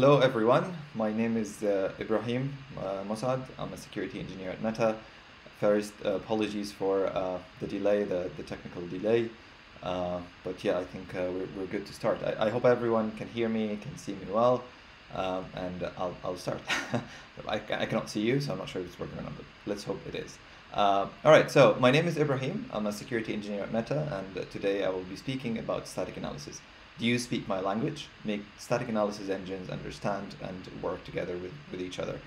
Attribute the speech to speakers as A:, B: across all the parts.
A: hello everyone. My name is uh, Ibrahim uh, Mossad. I'm a security engineer at Meta. First, uh, apologies for uh, the delay, the, the technical delay. Uh, but yeah, I think uh, we're, we're good to start. I, I hope everyone can hear me, can see me well, um, and I'll, I'll start. I, I cannot see you, so I'm not sure if it's working or not, but let's hope it is. Uh, all right, so my name is Ibrahim. I'm a security engineer at Meta, and today I will be speaking about static analysis. Do you speak my language? Make static analysis engines understand and work together with, with each other.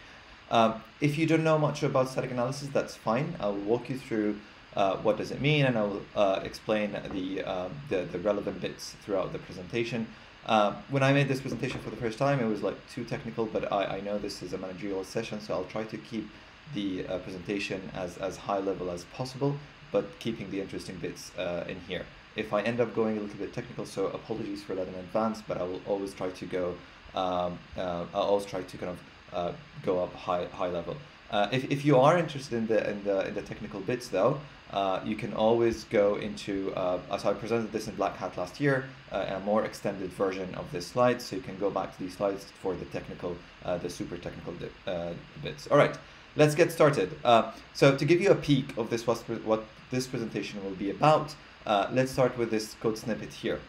A: Um, if you don't know much about static analysis, that's fine. I'll walk you through uh, what does it mean, and I will uh, explain the, uh, the, the relevant bits throughout the presentation. Uh, when I made this presentation for the first time, it was like too technical, but I, I know this is a managerial session, so I'll try to keep the uh, presentation as, as high level as possible, but keeping the interesting bits uh, in here. If I end up going a little bit technical, so apologies for that in advance, but I will always try to go, um, I'll always try to kind of go up high, high level. Uh, if, if you are interested in the, in the, in the technical bits though, uh, you can always go into, uh, so I presented this in Black Hat last year, uh, a more extended version of this slide, so you can go back to these slides for the technical, uh, the super technical uh, bits. All right, let's get started. Uh, so to give you a peek of this, what, what this presentation will be about, let's start with this code snippet here.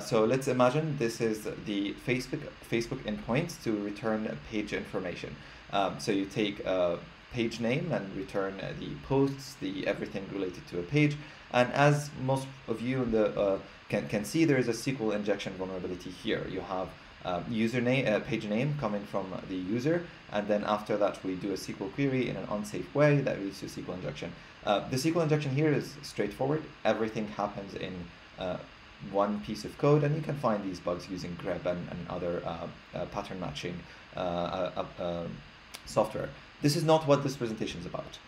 A: so let's imagine this is the Facebook, Facebook endpoint to return page information. Um, so you take a page name and return uh, the posts, the everything related to a page. And as most of you in the uh, can, can see, there is a SQL injection vulnerability here. You have uh, username, uh, page name coming from the user, and then after that we do a SQL query in an unsafe way that leads to SQL injection. Uh, the SQL injection here is straightforward. Everything happens in uh, one piece of code, and you can find these bugs using grep and, and other uh, uh, pattern matching uh, software. This is not what this presentation is about.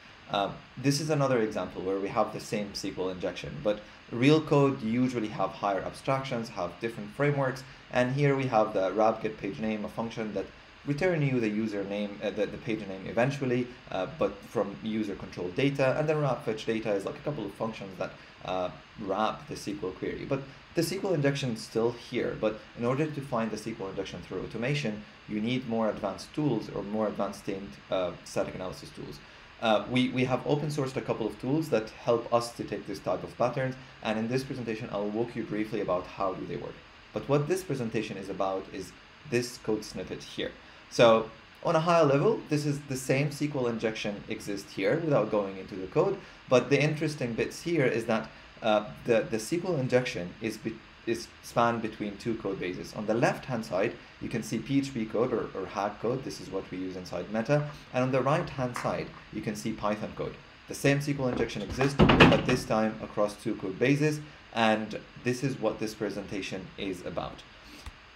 A: This is another example where we have the same SQL injection, but real code usually have higher abstractions, have different frameworks, and here we have the wrap get page name, a function that return you the username, uh, the, the page name eventually, uh, but from user controlled data, and then wrap fetch data is like a couple of functions that uh, wrap the SQL query. But the SQL injection is still here, but in order to find the SQL injection through automation, you need more advanced tools or more advanced themed uh, static analysis tools. Uh, we, we have open sourced a couple of tools that help us to take this type of patterns, and in this presentation, I'll walk you briefly about how do they work. But what this presentation is about is this code snippet here. So on a higher level, this is the same SQL injection exists here without going into the code, but the interesting bits here is that uh, the, the SQL injection is, be, is spanned between two code bases. On the left-hand side, you can see PHP code or, or Hack code. This is what we use inside Meta. And on the right-hand side, you can see Python code. The same SQL injection exists, but this time across two code bases. And this is what this presentation is about.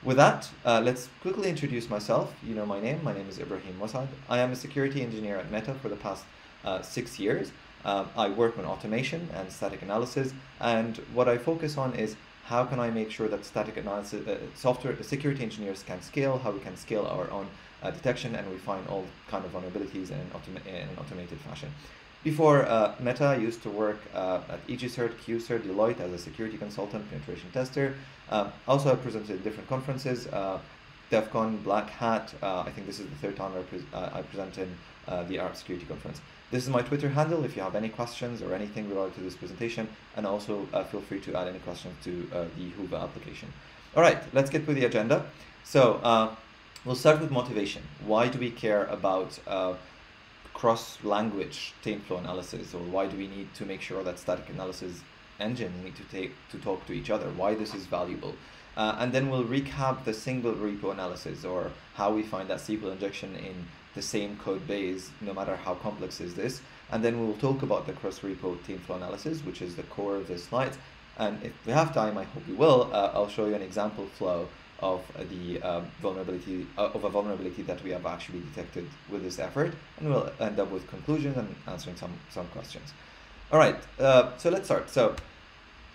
A: With that, uh, let's quickly introduce myself. You know my name. My name is Ibrahim Mossad. I am a security engineer at Meta for the past uh, six years. Um, I work on automation and static analysis, and what I focus on is how can I make sure that static analysis uh, software security engineers can scale, how we can scale our own uh, detection, and we find all kind of vulnerabilities in an, in an automated fashion. Before uh, Meta, I used to work uh, at EGCert, QCert, Deloitte as a security consultant, penetration tester. Um, also, I presented at different conferences, uh, DEF CON, Black Hat. I think this is the third time I, pre I present in the Arab Security Conference. This is my Twitter handle if you have any questions or anything related to this presentation, and also uh, feel free to add any questions to uh, the Hoover application. All right, let's get with the agenda. So uh, we'll start with motivation. Why do we care about uh, cross-language flow analysis, or why do we need to make sure that static analysis engines need to take to talk to each other? Why this is valuable? Uh, and then we'll recap the single repo analysis, or how we find that SQL injection in the same code base, no matter how complex is this. And then we'll talk about the cross-repo flow analysis, which is the core of this slide. And if we have time, I hope we will, uh, I'll show you an example flow of the uh, vulnerability uh, of a vulnerability that we have actually detected with this effort, and we'll end up with conclusions and answering some some questions. All right, uh, so let's start. So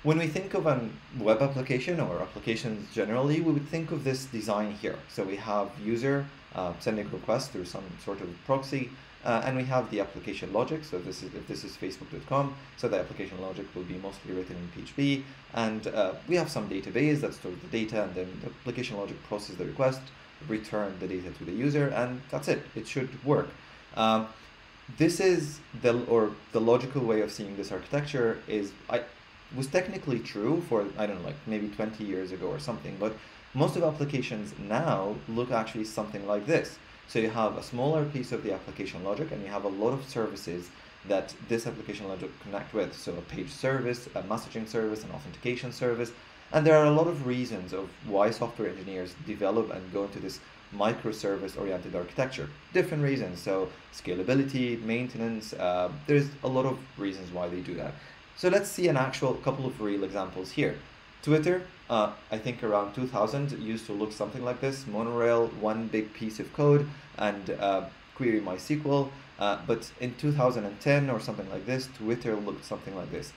A: when we think of a web application or applications generally, we would think of this design here. So we have user uh, sending requests through some sort of proxy, uh, and we have the application logic. So this is if this is Facebook.com, so the application logic will be mostly written in PHP, and uh, we have some database that stores the data, and then the application logic processes the request, return the data to the user, and that's it. It should work. Um, this is the or the logical way of seeing this architecture is I was technically true for I don't know like maybe 20 years ago or something, but most of applications now look actually something like this. So you have a smaller piece of the application logic and you have a lot of services that this application logic connect with. So a page service, a messaging service, an authentication service. And there are a lot of reasons of why software engineers develop and go into this microservice oriented architecture. Different reasons. So scalability, maintenance, uh, there's a lot of reasons why they do that. So let's see an actual couple of real examples here. Twitter, uh, I think around 2000 used to look something like this, monorail, one big piece of code and uh, query MySQL. Uh, but in 2010 or something like this, Twitter looked something like this.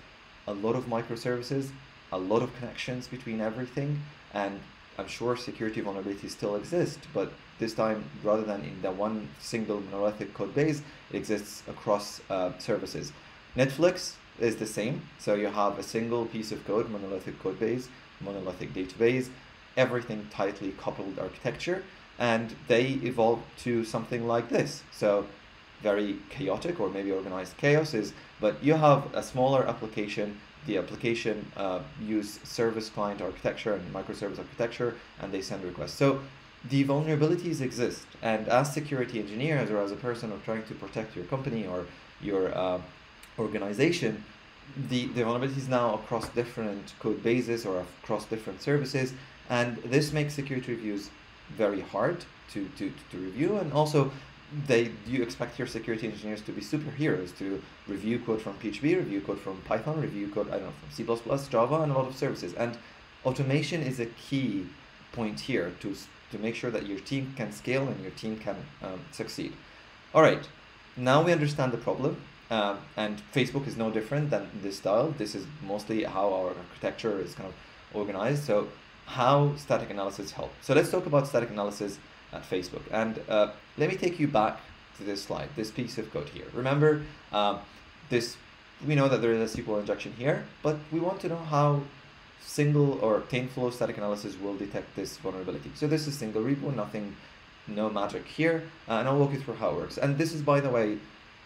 A: A lot of microservices, a lot of connections between everything, and I'm sure security vulnerabilities still exist, but this time, rather than in the one single monolithic code base, it exists across uh, services. Netflix is the same. So you have a single piece of code, monolithic code base, monolithic database, everything tightly coupled architecture, and they evolve to something like this. So very chaotic or maybe organized chaos is, but you have a smaller application the application uh, use service client architecture and microservice architecture and they send requests. So the vulnerabilities exist and as security engineers or as a person of trying to protect your company or your uh, organization, the, the vulnerabilities now across different code bases or across different services and this makes security reviews very hard to, to, to review and also they you expect your security engineers to be superheroes to review code from PHP, review code from Python, review code I don't know from C++, Java, and a lot of services. And automation is a key point here to to make sure that your team can scale and your team can um, succeed. All right, now we understand the problem. Um, and Facebook is no different than this style. This is mostly how our architecture is kind of organized. So how static analysis help. So let's talk about static analysis at Facebook. And uh, let me take you back to this slide, this piece of code here. Remember, um, this we know that there is a SQL injection here, but we want to know how single or taint flow static analysis will detect this vulnerability. So this is single repo, nothing, no magic here, uh, and I'll walk you through how it works. And this is, by the way,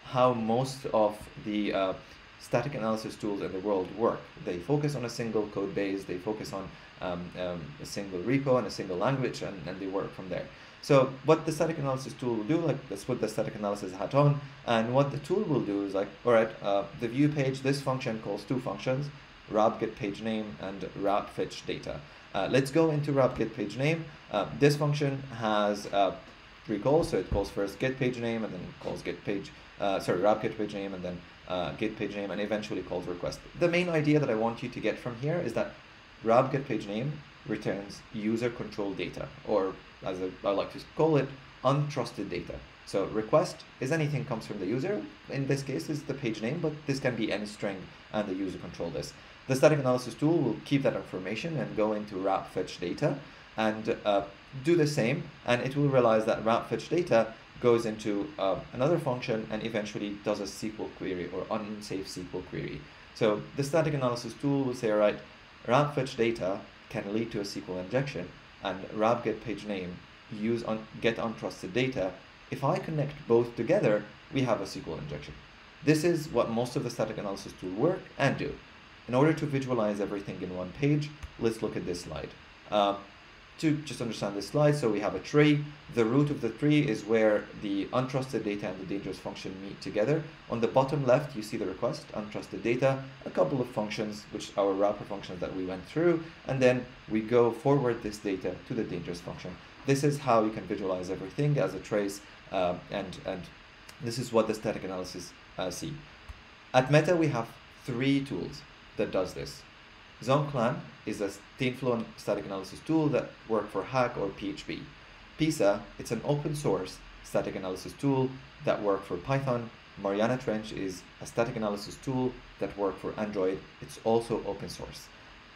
A: how most of the uh, static analysis tools in the world work. They focus on a single code base, they focus on um, um, a single repo and a single language, and, and they work from there. So what the static analysis tool will do, like let's put the static analysis hat on, and what the tool will do is like, all right, uh, the view page, this function calls two functions, wrap get page name and wrap fetch data. Uh, let's go into wrap get page name. Uh, this function has uh, three calls, so it calls first get page name and then calls get page, uh, sorry, wrap get page name and then uh, get page name and eventually calls request. The main idea that I want you to get from here is that wrap get page name returns user control data or as I like to call it, untrusted data. So request is anything comes from the user. In this case, is the page name, but this can be any string and the user control this. The static analysis tool will keep that information and go into wrap fetch data and uh, do the same. And it will realize that wrap fetch data goes into uh, another function and eventually does a SQL query or unsafe SQL query. So the static analysis tool will say, all right, wrap fetch data can lead to a SQL injection and wrap get page name use on get untrusted data, if I connect both together, we have a SQL injection. This is what most of the static analysis tool work and do. In order to visualize everything in one page, let's look at this slide. Uh, to just understand this slide, so we have a tree. The root of the tree is where the untrusted data and the dangerous function meet together. On the bottom left, you see the request, untrusted data, a couple of functions, which are wrapper functions that we went through, and then we go forward this data to the dangerous function. This is how you can visualize everything as a trace, uh, and, and this is what the static analysis uh, see. At Meta, we have three tools that does this. Zoncolan is a taint flow static analysis tool that work for Hack or PHP. Pysa, it's an open source static analysis tool that work for Python. Mariana Trench is a static analysis tool that work for Android. It's also open source.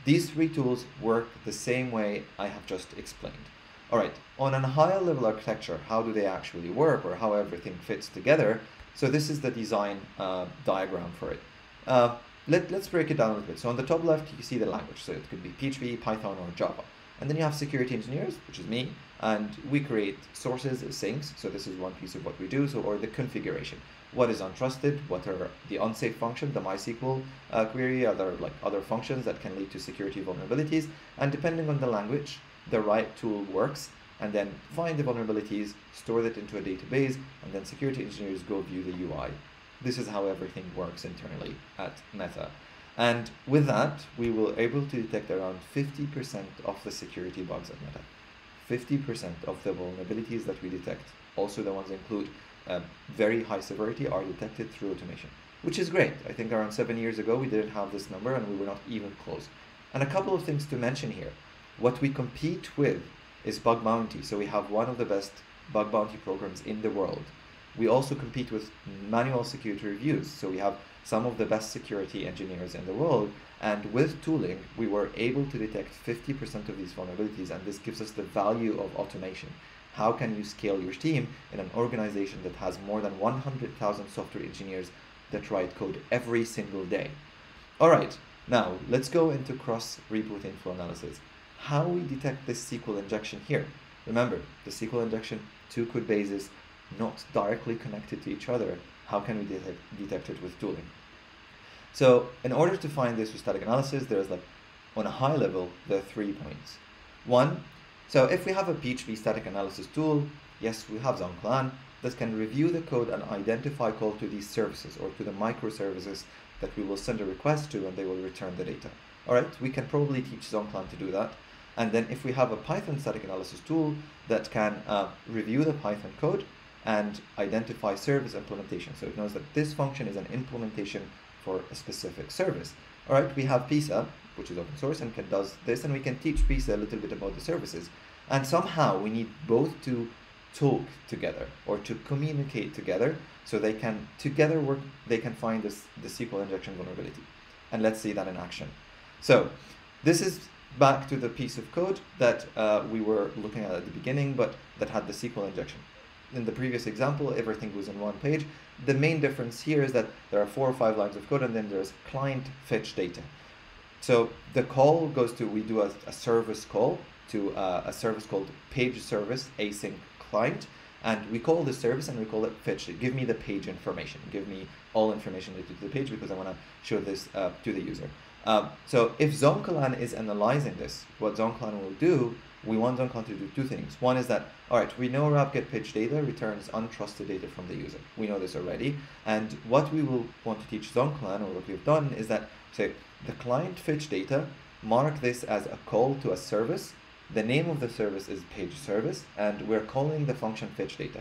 A: These three tools work the same way I have just explained. All right, on a higher level architecture, how do they actually work or how everything fits together? So this is the design uh, diagram for it. Uh, let, let's break it down a little bit. So on the top left, you see the language. So it could be PHP, Python, or Java. And then you have security engineers, which is me, and we create sources, sinks. So this is one piece of what we do. So or the configuration. What is untrusted? What are the unsafe function, the MySQL uh, query, other like other functions that can lead to security vulnerabilities, and depending on the language, the right tool works and then find the vulnerabilities, store that into a database, and then security engineers go view the UI. This is how everything works internally at Meta. And with that, we were able to detect around 50% of the security bugs at Meta. 50% of the vulnerabilities that we detect, also the ones include uh, very high severity, are detected through automation, which is great. I think around seven years ago, we didn't have this number and we were not even close. And a couple of things to mention here. What we compete with is bug bounty. So we have one of the best bug bounty programs in the world. We also compete with manual security reviews. So we have some of the best security engineers in the world. And with tooling, we were able to detect 50% of these vulnerabilities. And this gives us the value of automation. How can you scale your team in an organization that has more than 100,000 software engineers that write code every single day? All right, now let's go into cross repo inflow analysis how we detect this SQL injection here. Remember, the SQL injection, two code bases, not directly connected to each other. How can we detect, detect it with tooling? So in order to find this with static analysis, there's like, on a high level, there are three points. One, so if we have a PHP static analysis tool, yes, we have Zoncolan that can review the code and identify call to these services or to the microservices that we will send a request to and they will return the data. All right, we can probably teach Zoncolan to do that. And then if we have a Python static analysis tool that can uh, review the Python code and identify service implementation. So it knows that this function is an implementation for a specific service. All right, we have Pysa, which is open source and can does this, and we can teach Pysa a little bit about the services. And somehow we need both to talk together or to communicate together so they can together work, they can find this, the SQL injection vulnerability. And let's see that in action. So this is back to the piece of code that uh, we were looking at at the beginning, but that had the SQL injection. In the previous example, everything was in one page. The main difference here is that there are four or five lines of code and then there's client fetch data. So the call goes to, we do a, a service call to uh, a service called page service async client. And we call the service and we call it fetch. Give me the page information. Give me all information related to the page because I want to show this uh, to the user. Um, so if Zoncolan is analyzing this, what Zoncolan will do, we want Zoncolan to do two things. One is that, all right, we know RAPGet page data returns untrusted data from the user. We know this already. And what we will want to teach Zoncolan, or what we've done, is that, say, the client fetch data, mark this as a call to a service. The name of the service is page service, and we're calling the function fetch data.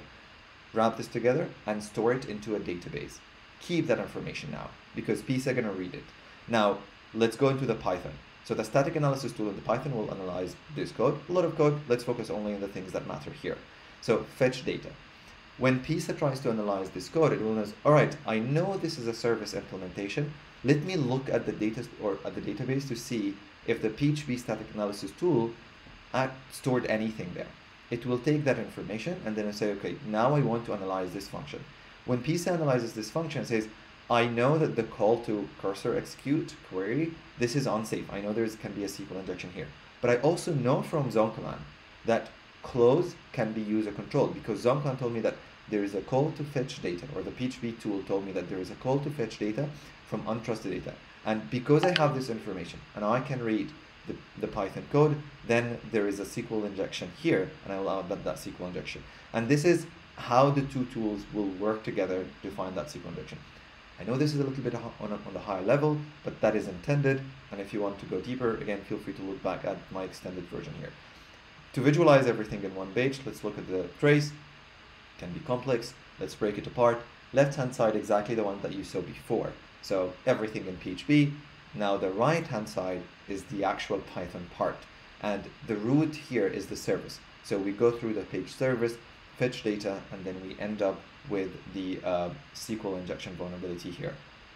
A: Wrap this together and store it into a database. Keep that information now, because Pysa gonna read it. Now, let's go into the Python. So the static analysis tool in the Python will analyze this code, a lot of code. Let's focus only on the things that matter here. So fetch data. When Pysa tries to analyze this code, it will know, all right, I know this is a service implementation. Let me look at the data or at the database to see if the PHP static analysis tool stored anything there. It will take that information and then say, okay, now I want to analyze this function. When Pysa analyzes this function, it says, I know that the call to cursor execute query, this is unsafe. I know there can be a SQL injection here. But I also know from Zoncolan that close can be user controlled because Zoncolan told me that there is a call to fetch data or the PHP tool told me that there is a call to fetch data from untrusted data. And because I have this information and I can read the, the Python code, then there is a SQL injection here and I allow that, that SQL injection. And this is how the two tools will work together to find that SQL injection. I know this is a little bit on, a, on the higher level, but that is intended. And if you want to go deeper, again, feel free to look back at my extended version here. To visualize everything in one page, let's look at the trace. Can be complex. Let's break it apart. Left-hand side, exactly the one that you saw before. So everything in PHP. Now the right-hand side is the actual Python part. And the root here is the service. So we go through the page service, fetch data, and then we end up with the uh, SQL injection vulnerability here.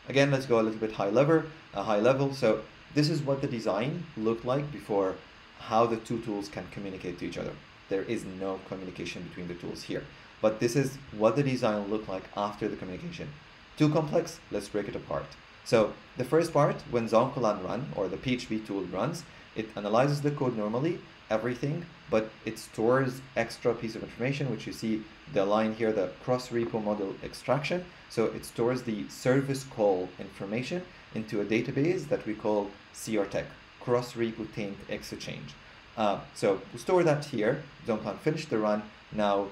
A: Again, let's go a little bit high level, uh, high level. So this is what the design looked like before how the two tools can communicate to each other. There is no communication between the tools here. But this is what the design looked like after the communication. Too complex? Let's break it apart. So the first part, when Zoncolan run, or the PHP tool runs, it analyzes the code normally, everything, but it stores extra piece of information, which you see the line here, the cross repo model extraction. So it stores the service call information into a database that we call CRTEX, cross repo taint exchange. Uh, so we store that here. Zoncolan finished the run. Now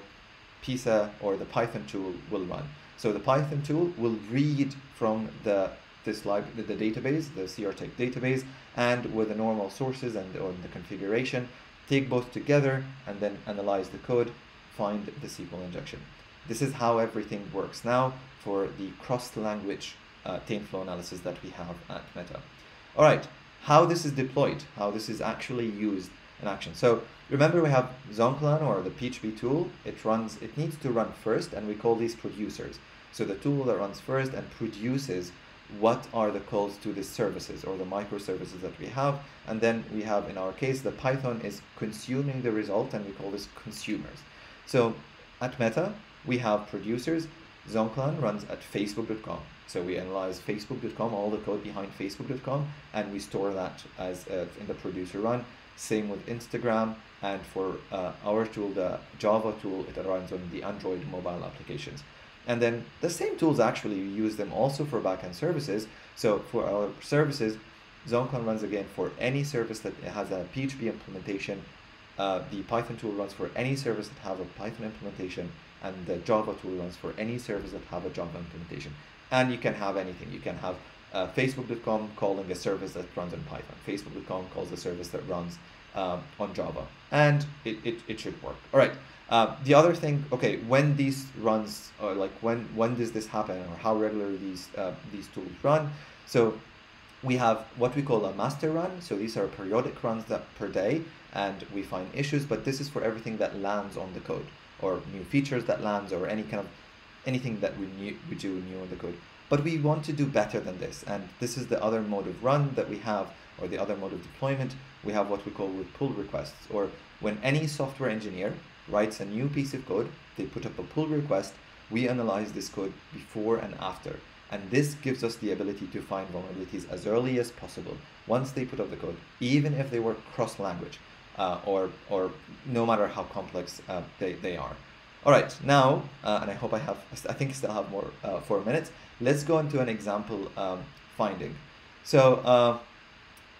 A: Pysa or the Python tool will run. So the Python tool will read from the this library, the, the database, the CRTEX database, and with the normal sources and on the configuration, take both together and then analyze the code, find the SQL injection. This is how everything works now for the cross-language uh, flow analysis that we have at Meta. All right, how this is deployed, how this is actually used in action. So remember we have Zoncolan or the PHP tool. It runs, it needs to run first and we call these producers. So the tool that runs first and produces what are the calls to the services or the microservices that we have. And then we have, in our case, the Python is consuming the result and we call this consumers. So at Meta, we have producers. Zoncolan runs at facebook.com. So we analyze facebook.com, all the code behind facebook.com, and we store that as uh, in the producer run. Same with Instagram, and for uh, our tool, the Java tool, it runs on the Android mobile applications. And then the same tools actually use them also for backend services. So for our services, Zoncolan runs again for any service that has a PHP implementation. Uh, the Python tool runs for any service that have a Python implementation, and the Java tool runs for any service that have a Java implementation. And you can have anything. You can have uh, Facebook.com calling a service that runs on Python. Facebook.com calls a service that runs uh, on Java, and it, it, it should work. All right. Uh, the other thing, okay, when these runs, or like when when does this happen, or how regularly these uh, these tools run? So we have what we call a master run. So these are periodic runs that per day, and we find issues. But this is for everything that lands on the code, or new features that lands, or any kind of anything that we new, we do new on the code. But we want to do better than this, and this is the other mode of run that we have, or the other mode of deployment. We have what we call with pull requests, or when any software engineer writes a new piece of code, they put up a pull request, we analyze this code before and after. And this gives us the ability to find vulnerabilities as early as possible once they put up the code, even if they were cross-language uh, or, or no matter how complex uh, they, they are. All right, now, uh, and I hope I have, I think I still have more, uh, four minutes. Let's go into an example um, finding. So uh,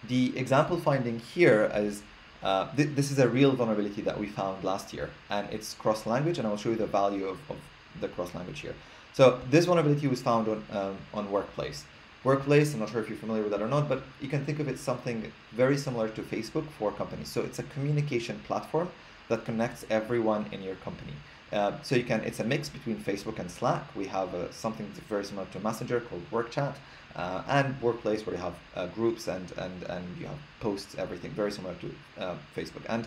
A: the example finding here is uh, th this is a real vulnerability that we found last year, and it's cross-language, and I'll show you the value of, of the cross-language here. So this vulnerability was found on, um, on Workplace. Workplace, I'm not sure if you're familiar with that or not, but you can think of it something very similar to Facebook for companies. So it's a communication platform that connects everyone in your company. Uh, so you can, it's a mix between Facebook and Slack. We have uh, something very similar to Messenger called WorkChat, uh, and Workplace where you have uh, groups and, and, and you have posts, everything very similar to Facebook. And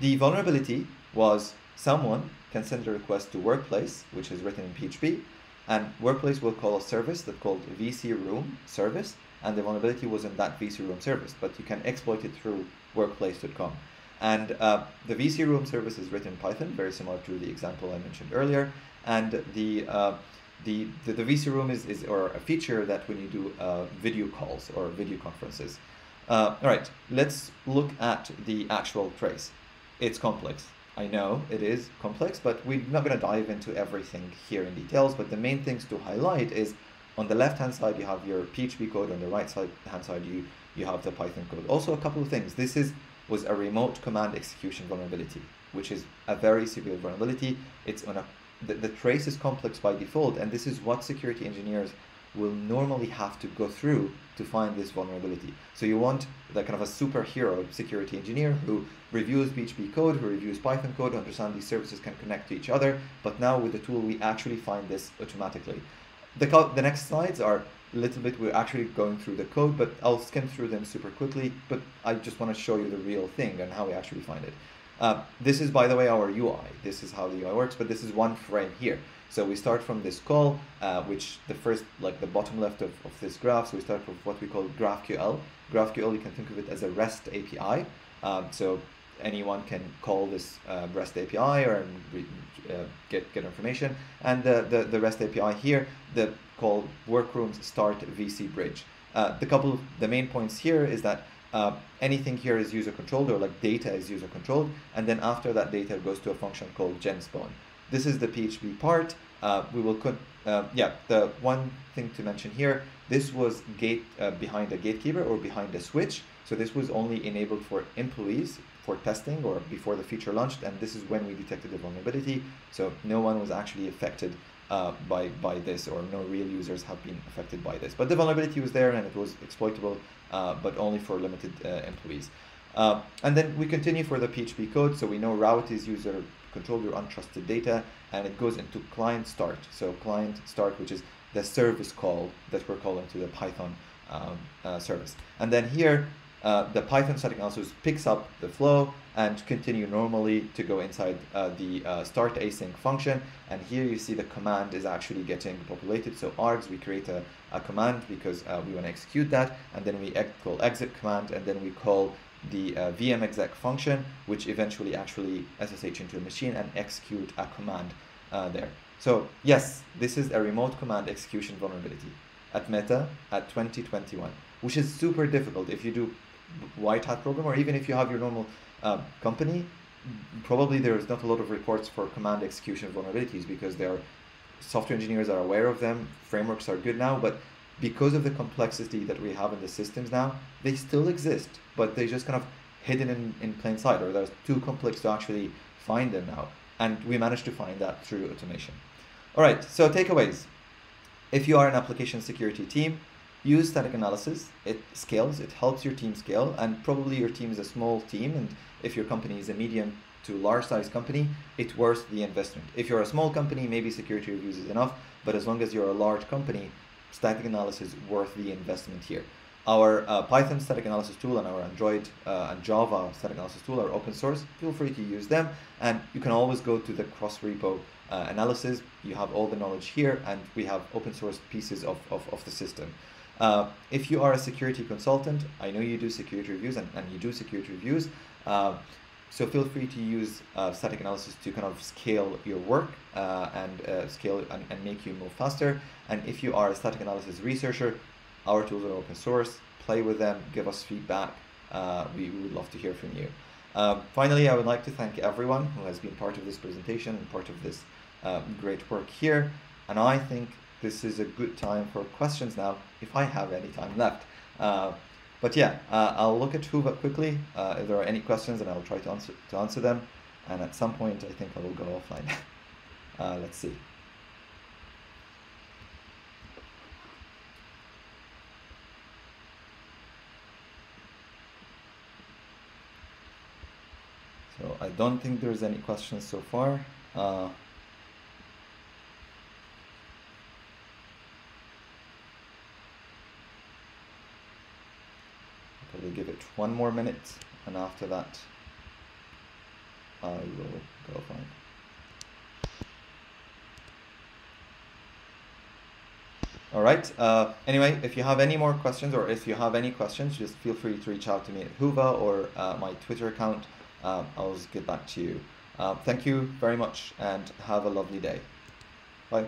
A: the vulnerability was someone can send a request to Workplace, which is written in PHP, and Workplace will call a service that called VC Room service, and the vulnerability was in that VC Room service, but you can exploit it through workplace.com. And uh, the VC Room service is written in Python, very similar to the example I mentioned earlier. And the, uh, the, the, the, VC Room is, is or a feature that when you do uh, video calls or video conferences. Uh, all right, let's look at the actual trace. It's complex. I know it is complex, but we're not going to dive into everything here in details. But the main things to highlight is on the left hand side, you have your PHP code. On the right side hand side, you, you have the Python code. Also, a couple of things. This is was a remote command execution vulnerability, which is a very severe vulnerability. It's on a the, the trace is complex by default, and this is what security engineers will normally have to go through to find this vulnerability. So you want the kind of a superhero security engineer who reviews PHP code, who reviews Python code, understand these services can connect to each other. But now with the tool, we actually find this automatically. The, the next slides are a little bit, we're actually going through the code, but I'll skim through them super quickly. But I just want to show you the real thing and how we actually find it. Uh, this is, by the way, our UI. This is how the UI works, but this is one frame here. So we start from this call, uh, which the first, like the bottom left of, of this graph, so we start with what we call GraphQL. GraphQL, you can think of it as a REST API. Um, so anyone can call this uh, REST API or uh, get, get information. And the, the, the REST API here, the called workrooms start VC bridge. Uh, the couple, the main points here is that uh, anything here is user controlled or like data is user controlled. And then after that data goes to a function called genspawn. This is the PHP part. Uh, we will, uh, yeah, the one thing to mention here, this was gate uh, behind a gatekeeper or behind a switch. So this was only enabled for employees for testing or before the feature launched, and this is when we detected the vulnerability. So no one was actually affected uh, by, by this, or no real users have been affected by this. But the vulnerability was there and it was exploitable, uh, but only for limited uh, employees. Uh, and then we continue for the PHP code. So we know route is user control your untrusted data, and it goes into client start. So client start, which is the service call that we're calling to the Python um, service. And then here, uh, the Python static analysis picks up the flow and continue normally to go inside uh, the uh, start async function. And here you see the command is actually getting populated. So args, we create a, a command because uh, we want to execute that. And then we call exit command, and then we call the uh, VM exec function, which eventually actually SSH into a machine and execute a command uh, there. So yes, this is a remote command execution vulnerability at Meta at 2021, which is super difficult if you do white hat program or even if you have your normal uh, company, probably there's not a lot of reports for command execution vulnerabilities because there are software engineers are aware of them, frameworks are good now, but because of the complexity that we have in the systems now, they still exist, but they're just kind of hidden in, in plain sight or they're too complex to actually find them now. And we managed to find that through automation. All right, so takeaways. If you are an application security team, use static analysis. It scales, it helps your team scale, and probably your team is a small team, and if your company is a medium to large size company, it's worth the investment. If you're a small company, maybe security reviews is enough, but as long as you're a large company, static analysis worth the investment here. Our uh, Python static analysis tool and our Android uh, and Java static analysis tool are open source. Feel free to use them, and you can always go to the cross repo uh, analysis. You have all the knowledge here, and we have open source pieces of, of, of the system. Uh, if you are a security consultant, I know you do security reviews and, and you do security reviews. Uh, so feel free to use uh, static analysis to kind of scale your work uh, and uh, scale and, and make you move faster. And if you are a static analysis researcher, our tools are open source. Play with them, give us feedback. Uh, we, we, would love to hear from you. Um, finally, I would like to thank everyone who has been part of this presentation and part of this great work here. And I think this is a good time for questions now, if I have any time left. Uh, but yeah, uh, I'll look at Huva quickly. Uh, if there are any questions, and I'll try to answer to answer them. And at some point, I think I will go offline. Uh, let's see. So I don't think there's any questions so far. Uh, probably give it one more minute and after that I will go fine. All right. Uh, anyway, if you have any more questions or if you have any questions, just feel free to reach out to me at Huva or uh, my Twitter account. Uh, I'll get back to you. Uh, thank you very much and have a lovely day. Bye.